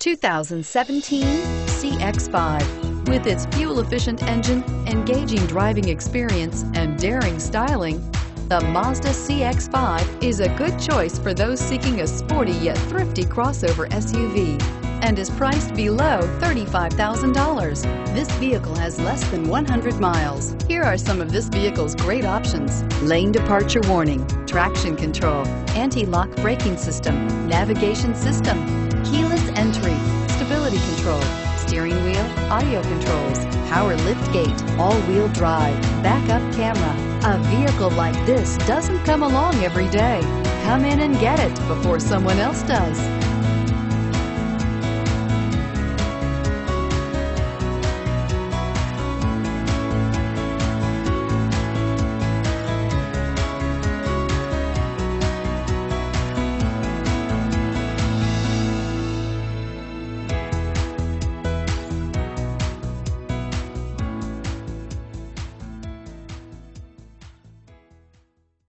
2017 CX-5. With its fuel-efficient engine, engaging driving experience, and daring styling, the Mazda CX-5 is a good choice for those seeking a sporty yet thrifty crossover SUV and is priced below $35,000. This vehicle has less than 100 miles. Here are some of this vehicle's great options. Lane departure warning, traction control, anti-lock braking system, navigation system, keyless entry, control, steering wheel, audio controls, power lift gate, all-wheel drive, backup camera. A vehicle like this doesn't come along every day. Come in and get it before someone else does.